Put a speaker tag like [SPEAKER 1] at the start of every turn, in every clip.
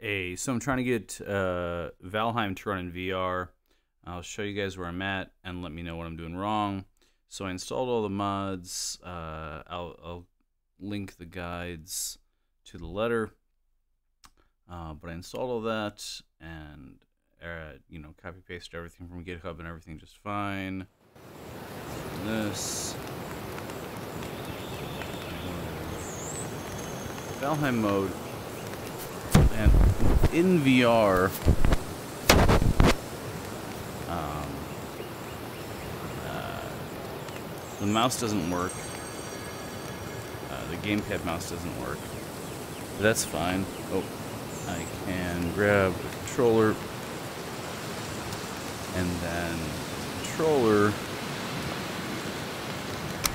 [SPEAKER 1] a so I'm trying to get uh, Valheim to run in VR. I'll show you guys where I'm at and let me know what I'm doing wrong. So I installed all the mods. Uh, I'll, I'll link the guides to the letter. Uh, but I installed all that and uh, you know copy pasted everything from GitHub and everything just fine. And this. Valheim mode and in VR, um, uh, the mouse doesn't work. Uh, the gamepad mouse doesn't work. That's fine. Oh, I can grab the controller and then the controller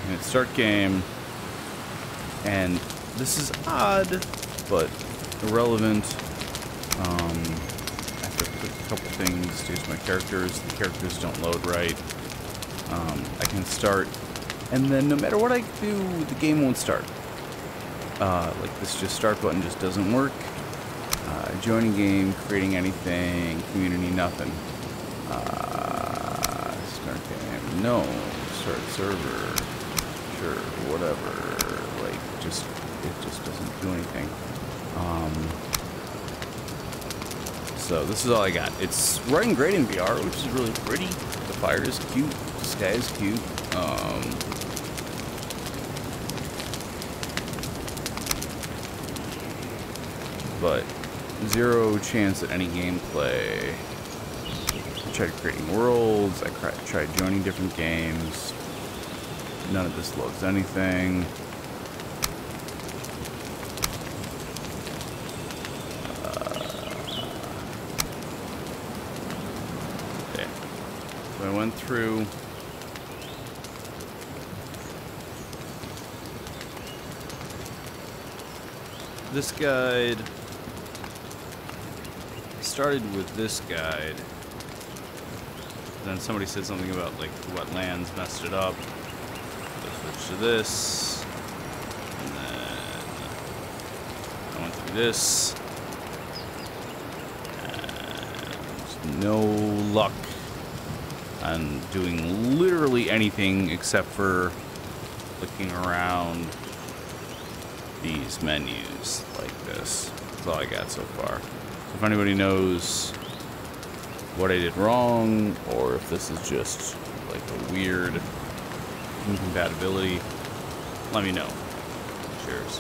[SPEAKER 1] and start game and this is odd but irrelevant. Um, I have to click a couple things to use my characters. The characters don't load right. Um, I can start, and then no matter what I do, the game won't start. Uh, like this just start button just doesn't work. Uh, joining game, creating anything, community, nothing. Uh, start game, no. Start server, sure, whatever. Like just, it just doesn't do anything. Um, so this is all I got. It's running great in VR, which is really pretty. The fire is cute. The sky is cute. Um, but zero chance at any gameplay. I tried creating worlds. I tried joining different games. None of this loads anything. I went through this guide. Started with this guide. Then somebody said something about like wetlands messed it up. I switched to this. And then I went through this. And no luck on doing literally anything except for clicking around these menus like this. That's all I got so far. If anybody knows what I did wrong, or if this is just like a weird incompatibility, let me know. Cheers.